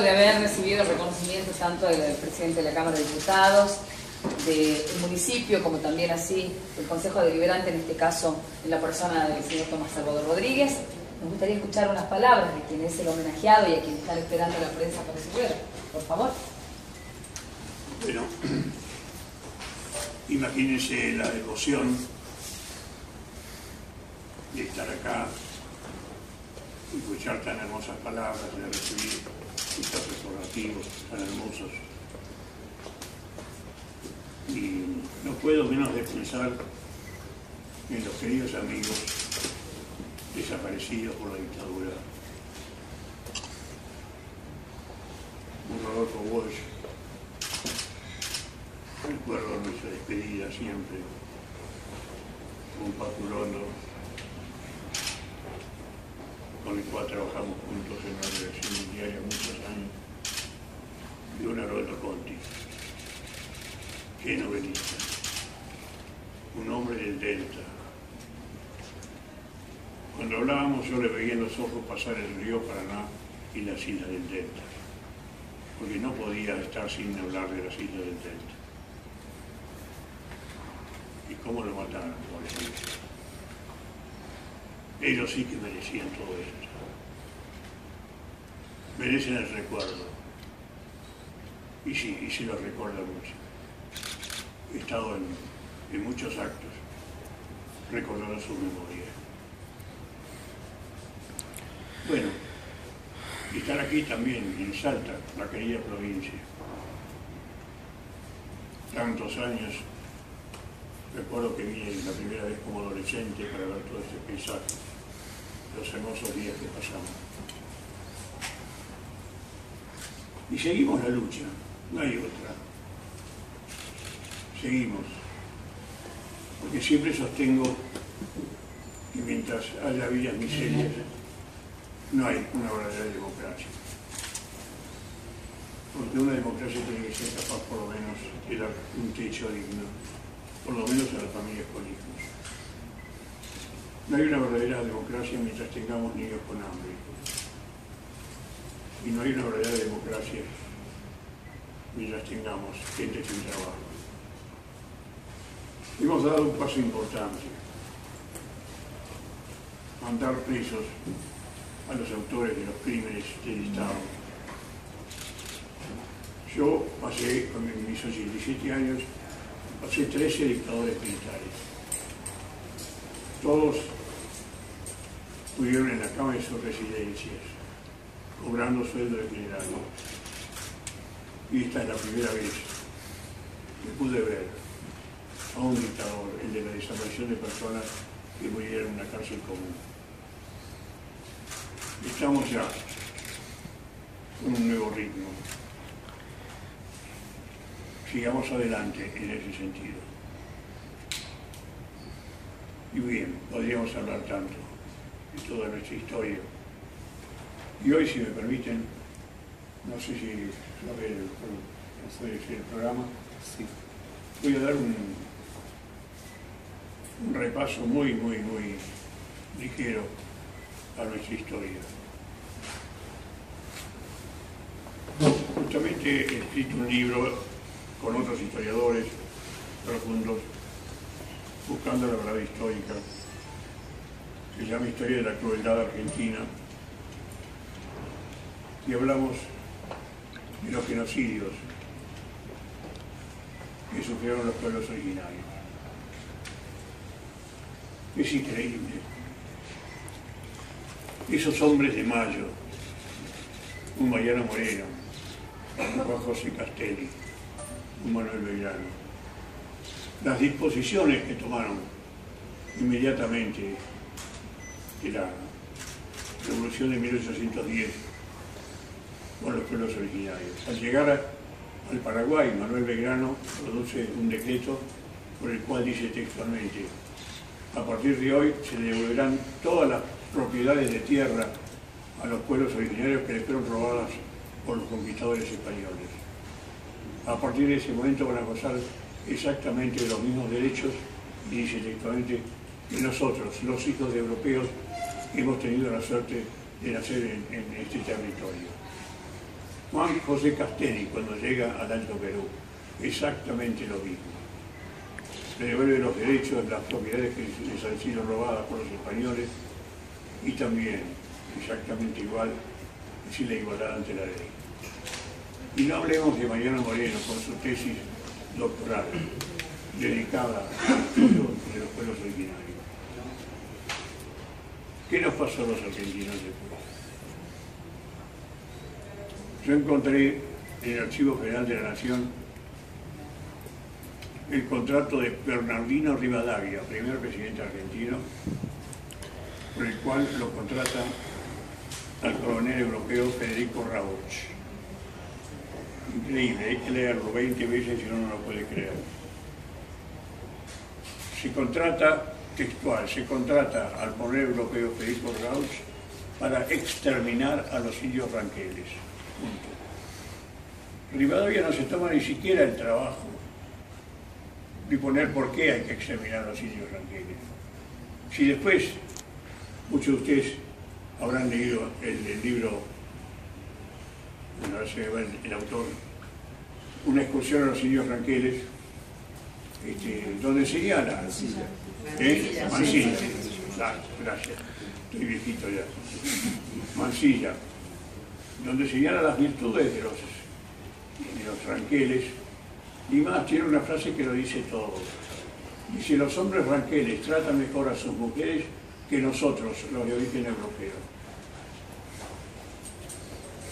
de haber recibido reconocimiento tanto del presidente de la Cámara de Diputados, del municipio, como también así del Consejo Deliberante, en este caso en la persona del señor Tomás Salvador Rodríguez. Nos gustaría escuchar unas palabras de quien es el homenajeado y a quien están esperando la prensa para su. Por favor. Bueno, imagínense la devoción de estar acá, escuchar tan hermosas palabras, de recibir estos recordativos tan hermosos. Y no puedo menos de pensar en los queridos amigos desaparecidos por la dictadura. Un Rodolfo Walsh, recuerdo nuestra despedida siempre, un Paco con el cual trabajamos juntos en la redacción diaria muchos años, Haroldo Conti, que novelista, un hombre del Delta. Cuando hablábamos yo le veía en los ojos pasar el río Paraná y las islas del Delta, porque no podía estar sin hablar de las islas del Delta. ¿Y cómo lo mataron, por? Ellos sí que merecían todo esto. Merecen el recuerdo. Y sí, y se los recuerda mucho. He estado en, muchos actos recordando su memoria. Bueno, estar aquí también, en Salta, la querida provincia. Tantos años Recuerdo que vine la primera vez como adolescente para ver todo este paisaje, los hermosos días que pasamos. Y seguimos la lucha, no hay otra. Seguimos. Porque siempre sostengo que mientras haya villas miserias, no hay una verdadera democracia. Porque una democracia tiene que ser capaz por lo menos de dar un techo digno por lo menos a las familias con hijos. No hay una verdadera democracia mientras tengamos niños con hambre. Y no hay una verdadera democracia mientras tengamos gente sin trabajo. Hemos dado un paso importante. Mandar presos a los autores de los crímenes del Estado. Yo pasé con mis 87 años hace 13 dictadores militares. Todos murieron en la cama de sus residencias, cobrando sueldo de general. Y esta es la primera vez que pude ver a un dictador, el de la desaparición de personas que murieron en una cárcel común. Estamos ya con un nuevo ritmo sigamos adelante en ese sentido. Y bien, podríamos hablar tanto de toda nuestra historia. Y hoy, si me permiten, no sé si a ver, fue el programa, sí. voy a dar un, un repaso muy, muy, muy ligero a nuestra historia. Justamente he escrito un libro con otros historiadores profundos, buscando la verdad histórica. Se llama Historia de la Crueldad Argentina y hablamos de los genocidios que sufrieron los pueblos originarios. Es increíble. Esos hombres de Mayo, un Mariano Moreno, un Juan José Castelli, Manuel Belgrano. Las disposiciones que tomaron inmediatamente de la revolución de 1810 con los pueblos originarios. Al llegar al Paraguay, Manuel Belgrano produce un decreto por el cual dice textualmente a partir de hoy se devolverán todas las propiedades de tierra a los pueblos originarios que les fueron robadas por los conquistadores españoles a partir de ese momento van a gozar exactamente los mismos derechos dice textualmente que nosotros, los hijos de europeos, hemos tenido la suerte de nacer en, este territorio. Juan José Castelli cuando llega al Alto Perú, exactamente lo mismo. Le devuelve los derechos, las propiedades que les han sido robadas por los españoles y también, exactamente igual, es la igualdad ante la ley. Y no hablemos de Mariano Moreno con su tesis doctoral dedicada al estudio de los pueblos originarios. ¿Qué nos pasó a los argentinos después? Yo encontré en el Archivo General de la Nación el contrato de Bernardino Rivadavia, primer presidente argentino, por el cual lo contrata al coronel europeo Federico Rauch. Increíble, hay que leerlo 20 veces si no, no lo puede creer. Se contrata, textual, se contrata al coronel europeo Federico Rauch para exterminar a los indios ranqueles. Rivadavia no se toma ni siquiera el trabajo de poner por qué hay que exterminar a los indios ranqueles. Si después, muchos de ustedes habrán leído el, libro, el autor, Una excursión a los indios ranqueles, este, donde señala, ¿eh? Mansilla, gracias, estoy viejito ya, Mansilla, donde señala las virtudes de los, de los ranqueles, y más tiene una frase que lo dice todo. Dice, los hombres ranqueles tratan mejor a sus mujeres que nosotros, los de origen europeo.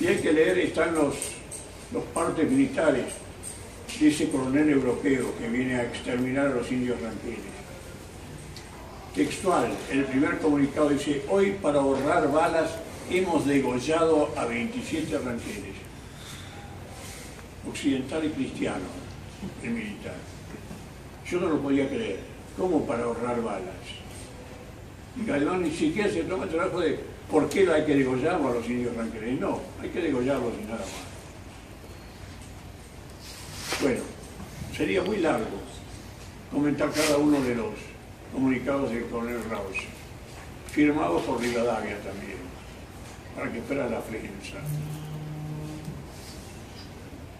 Y hay que leer, están los, los partes militares de ese coronel europeo que viene a exterminar a los indios ranqueles. Textual, el primer comunicado dice, hoy para ahorrar balas hemos degollado a 27 ranqueles, occidental y cristiano, el militar. Yo no lo podía creer. ¿Cómo para ahorrar balas? Y además ni siquiera se toma el trabajo de por qué hay que degollarlo a los indios ranqueles. No, hay que degollarlos y nada más. Bueno, sería muy largo comentar cada uno de los comunicados del coronel Rauch, firmados por Rivadavia también, para que fuera la prensa.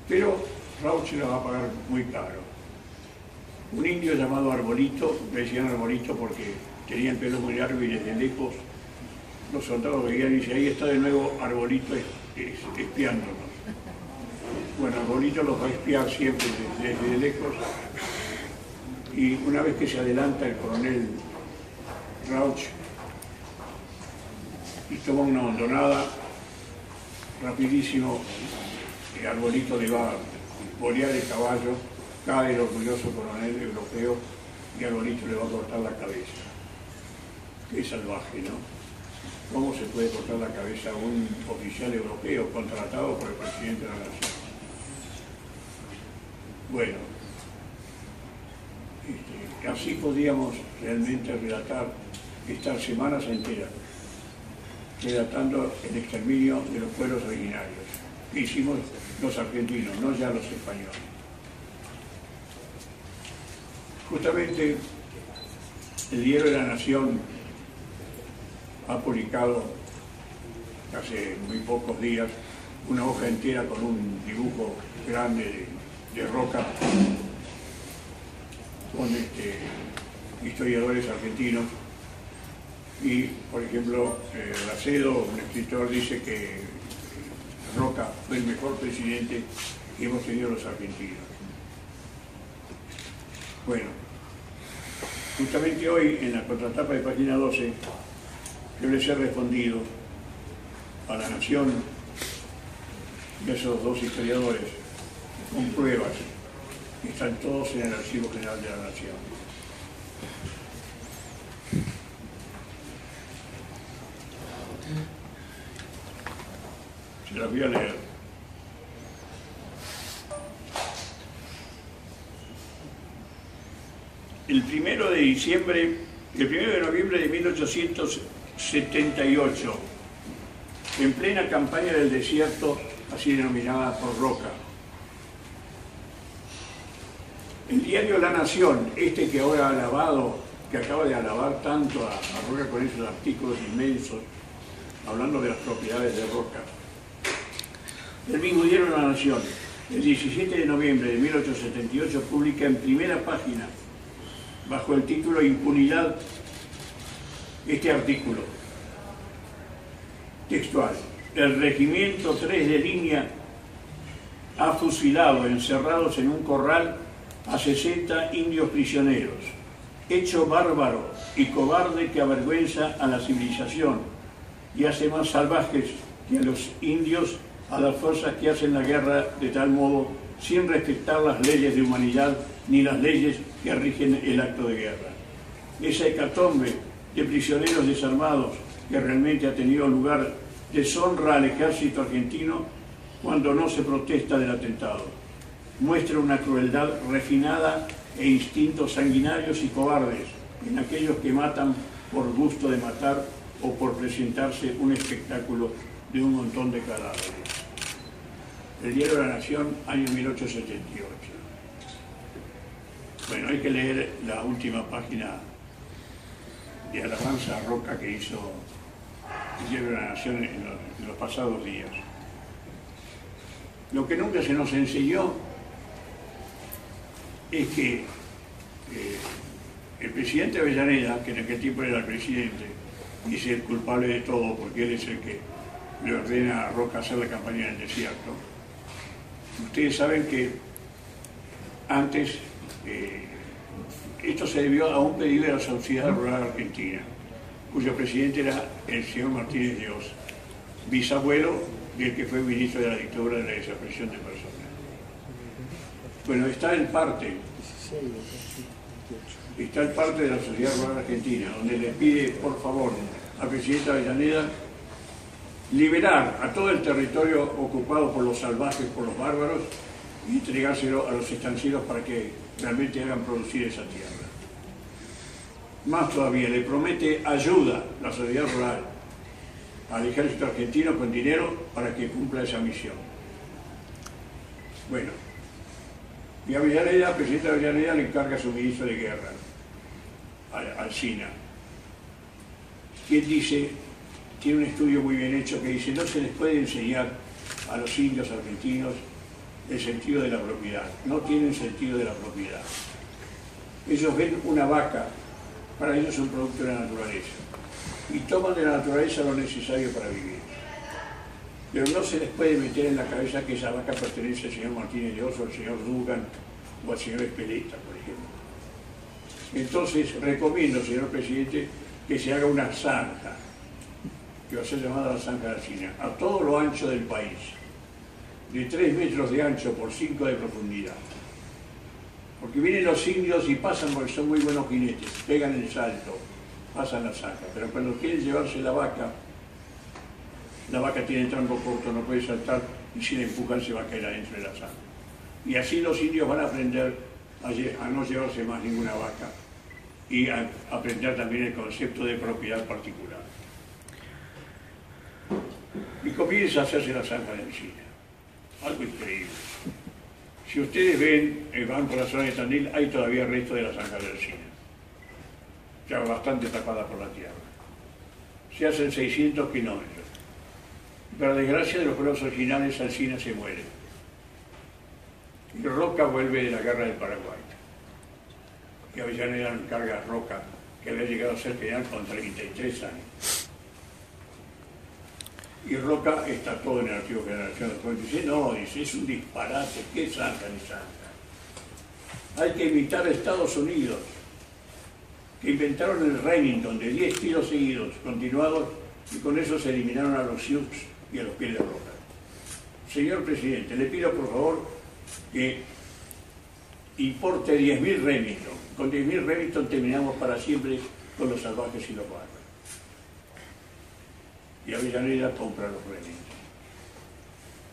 Pero Rauch la va a pagar muy caro. Un indio llamado Arbolito, le decían Arbolito porque tenía el pelo muy largo y desde lejos los soldados veían y decían, ahí está de nuevo Arbolito espiándonos. Bueno, Arbolito los va a espiar siempre desde, lejos y una vez que se adelanta el coronel Rauch y toma una hondonada, rapidísimo, el arbolito le va a bolear el caballo, cae el orgulloso coronel europeo y arbolito le va a cortar la cabeza. Qué salvaje, ¿no? ¿Cómo se puede cortar la cabeza a un oficial europeo contratado por el presidente de la nación? Bueno, así podríamos realmente relatar estas semanas enteras, relatando el exterminio de los pueblos originarios que hicimos los argentinos, no ya los españoles. Justamente el diario de la Nación ha publicado hace muy pocos días una hoja entera con un dibujo grande de de Roca con este, historiadores argentinos y, por ejemplo, eh, Racedo, un escritor, dice que Roca fue el mejor presidente que hemos tenido los argentinos. Bueno, justamente hoy en la contratapa de página 12 yo les he respondido a la Nación de esos dos historiadores con pruebas están todos en el Archivo General de la Nación. Se las voy a leer. El primero de diciembre, el primero de noviembre de 1878, en plena campaña del desierto, así denominada por Roca, El diario La Nación, este que ahora ha alabado, que acaba de alabar tanto a, Roca con esos artículos inmensos, hablando de las propiedades de Roca, El mismo diario La Nación, el 17 de noviembre de 1878, publica en primera página, bajo el título Impunidad, este artículo textual. El regimiento 3 de línea ha fusilado, encerrados en un corral, a 60 indios prisioneros, hecho bárbaro y cobarde que avergüenza a la civilización y hace más salvajes que a los indios a las fuerzas que hacen la guerra de tal modo sin respetar las leyes de humanidad ni las leyes que rigen el acto de guerra. Esa hecatombe de prisioneros desarmados que realmente ha tenido lugar deshonra al ejército argentino cuando no se protesta del atentado. Muestra una crueldad refinada e instintos sanguinarios y cobardes en aquellos que matan por gusto de matar o por presentarse un espectáculo de un montón de cadáveres. El diario de la Nación, año 1878. Bueno, hay que leer la última página de alabanza roca que hizo el diario de la Nación en los, en los pasados días. Lo que nunca se nos enseñó es que eh, el presidente Avellaneda, que en aquel tiempo era el presidente, es el culpable de todo porque él es el que le ordena a Roca hacer la campaña en el desierto, ustedes saben que antes eh, esto se debió a un pedido de la Sociedad Rural Argentina, cuyo presidente era el señor Martínez Dios, bisabuelo del que fue ministro de la dictadura de la desaparición de personas. Bueno, está el parte, está el parte de la Sociedad Rural Argentina, donde le pide, por favor, al presidente Avellaneda liberar a todo el territorio ocupado por los salvajes, por los bárbaros, y entregárselo a los estancieros para que realmente hagan producir esa tierra. Más todavía, le promete ayuda la sociedad rural al ejército argentino con dinero para que cumpla esa misión. Bueno, y a Villaneda, el presidente de le encarga a su ministro de guerra, al SINA, quien dice, tiene un estudio muy bien hecho que dice, no se les puede enseñar a los indios argentinos el sentido de la propiedad, no tienen sentido de la propiedad. Ellos ven una vaca, para ellos es un producto de la naturaleza, y toman de la naturaleza lo necesario para vivir. Pero no se les puede meter en la cabeza que esa vaca pertenece al señor Martínez de Oso, al señor Dugan o al señor Espeleta, por ejemplo. Entonces, recomiendo, señor presidente, que se haga una zanja, que va a ser llamada la zanja de la China, a todo lo ancho del país, de 3 metros de ancho por 5 de profundidad. Porque vienen los indios y pasan porque son muy buenos jinetes, pegan el salto, pasan la zanja, pero cuando quieren llevarse la vaca, la vaca tiene tronco corto, no puede saltar y si le empujan se va a caer adentro de la zanja. Y así los indios van a aprender a, no llevarse más ninguna vaca y a aprender también el concepto de propiedad particular. Y comienza a hacerse la zanja de China. Algo increíble. Si ustedes ven, eh, van por la zona de Tandil, hay todavía resto de la zanja de China. Ya bastante tapada por la tierra. Se hacen 600 kilómetros. Para desgracia de los pueblos originales, Alcina se muere. Y Roca vuelve de la guerra del Paraguay. Y Avellaneda encarga a Roca, que había llegado a ser general con 33 años. Y Roca está todo en el archivo general. Después dice, no, dice, es un disparate, ¿qué zanja ni zanja? Hay que imitar a Estados Unidos, que inventaron el Remington de 10 tiros seguidos, continuados, y con eso se eliminaron a los Sioux y a los pies de Roca. Señor presidente, le pido por favor que importe 10.000 Remington. Con 10.000 Remington terminamos para siempre con los salvajes y los bárbaros. Y Avellaneda compra los Remington.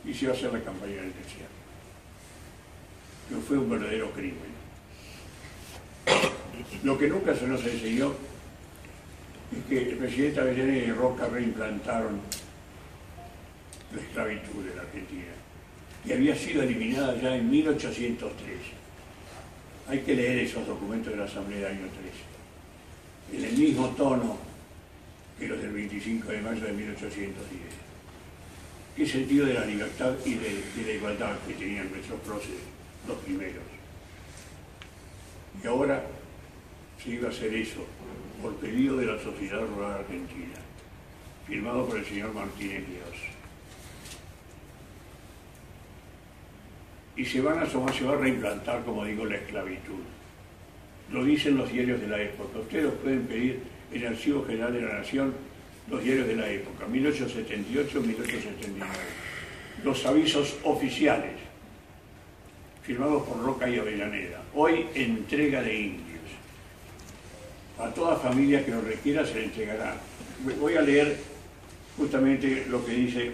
Y se va a hacer la campaña en el desierto. Que fue un verdadero crimen. Lo que nunca se nos enseñó es que el presidente Avellaneda y Roca reimplantaron la esclavitud en la Argentina, y había sido eliminada ya en 1803. Hay que leer esos documentos de la Asamblea del año 13, en el mismo tono que los del 25 de mayo de 1810. qué sentido de la libertad y de, la igualdad que tenían nuestros próceres, los primeros. Y ahora se iba a hacer eso, por pedido de la Sociedad Rural Argentina, firmado por el señor Martínez Dios. Y se van a, se va a reimplantar, como digo, la esclavitud. Lo dicen los diarios de la época. Ustedes pueden pedir en el Archivo General de la Nación los diarios de la época, 1878-1879. Los avisos oficiales, firmados por Roca y Avellaneda. Hoy entrega de indios. A toda familia que lo requiera se le entregará. Voy a leer justamente lo que dice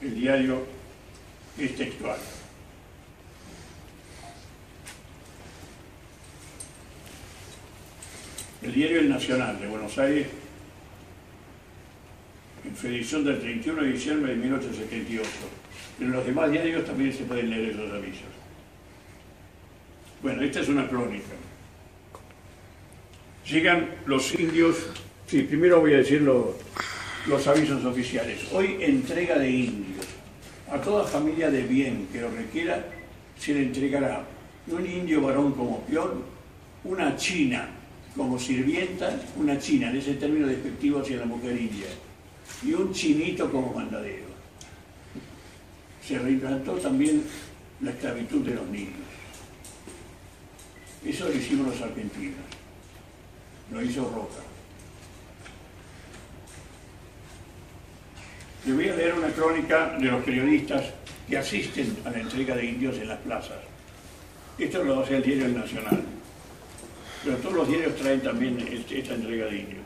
el diario, es textual. El diario El Nacional de Buenos Aires en su edición del 31 de diciembre de 1878. En los demás diarios también se pueden leer esos avisos. Bueno, esta es una crónica. Llegan los indios, sí, primero voy a decir los avisos oficiales. Hoy entrega de indios. A toda familia de bien que lo requiera, se le entregará un indio varón como peón, una china como sirvienta, una china, en ese término despectivo hacia la mujer india, y un chinito como mandadero. Se reimplantó también la esclavitud de los niños. Eso lo hicimos los argentinos, lo hizo Roca. Le voy a leer una crónica de los periodistas que asisten a la entrega de indios en las plazas. Esto lo hace el diario Nacional, pero todos los diarios traen también este, esta entrega de indios.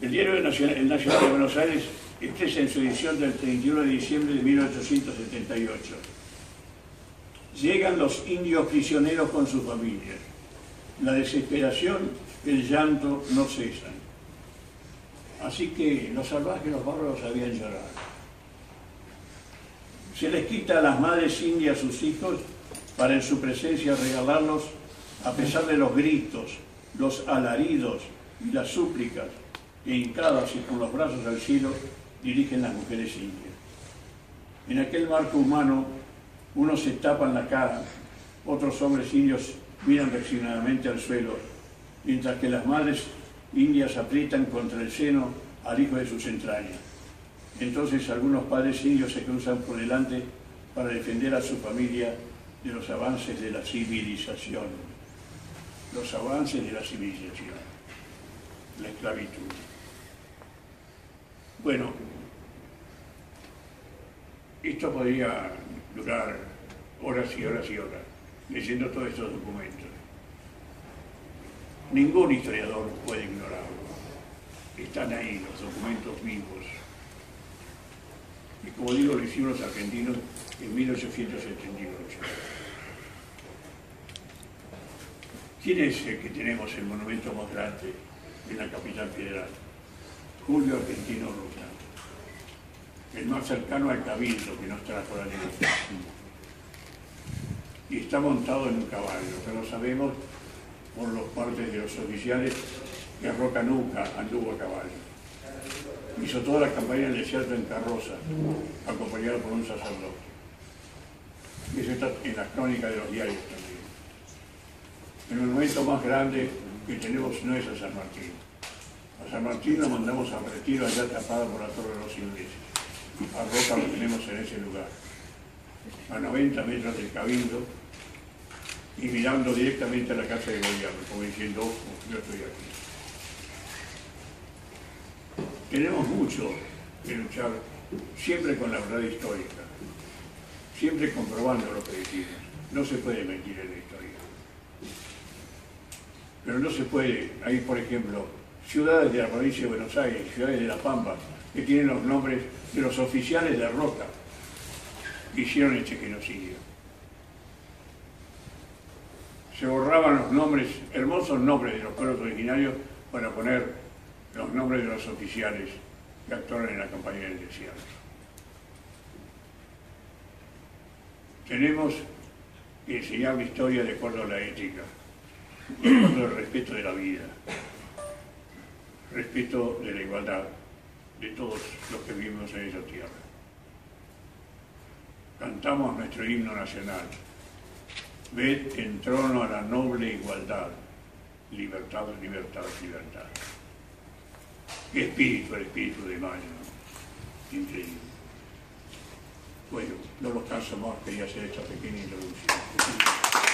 El diario Nacional, el Nacional de Buenos Aires expresa en su edición del 31 de diciembre de 1878. Llegan los indios prisioneros con sus familias. La desesperación, el llanto no cesan. Así que los salvajes, los bárbaros habían llorado. Se les quita a las madres indias sus hijos para en su presencia regalarlos a pesar de los gritos, los alaridos y las súplicas e hincadas y con los brazos al cielo dirigen las mujeres indias. En aquel marco humano, unos se tapan la cara, otros hombres indios miran resignadamente al suelo, mientras que las madres indias aprietan contra el seno al hijo de sus entrañas. Entonces algunos padres indios se cruzan por delante para defender a su familia de los avances de la civilización. Los avances de la civilización. La esclavitud. Bueno, esto podría durar horas y horas y horas, leyendo todos estos documentos. Ningún historiador puede ignorarlo. Están ahí los documentos vivos. Y como digo, lo hicimos los argentinos en 1878. ¿Quién es el que tenemos el monumento más grande en la capital federal? Julio Argentino Ruta, el más cercano al cabildo que nos trajo la libertad. Y está montado en un caballo, pero sabemos por los partes de los oficiales que Roca nunca anduvo a caballo. Hizo toda la campaña en el desierto en carroza, acompañado por un sacerdote. Eso está en la crónica de los diarios El monumento más grande que tenemos no es a San Martín, a San Martín lo mandamos a retiro allá tapado por la Torre de los Ingleses. A Roca lo tenemos en ese lugar, a 90 metros del Cabildo y mirando directamente a la casa de gobierno, como diciendo, yo estoy aquí. Tenemos mucho que luchar, siempre con la verdad histórica, siempre comprobando lo que decimos. No se puede mentir en historia. Pero no se puede, ahí por ejemplo, ciudades de la provincia de Buenos Aires, ciudades de La Pampa, que tienen los nombres de los oficiales de Roca que hicieron este genocidio. Se borraban los nombres, hermosos nombres de los pueblos originarios para poner los nombres de los oficiales que actuaron en la campaña del desierto. Tenemos que enseñar la historia de acuerdo a la ética, al respeto de la vida respeto de la igualdad, de todos los que vivimos en esa tierra. Cantamos nuestro himno nacional. Ved en trono a la noble igualdad. Libertad, libertad, libertad. Qué espíritu, el espíritu de Mayo. Increíble. Bueno, no los canso más, quería hacer esta pequeña introducción.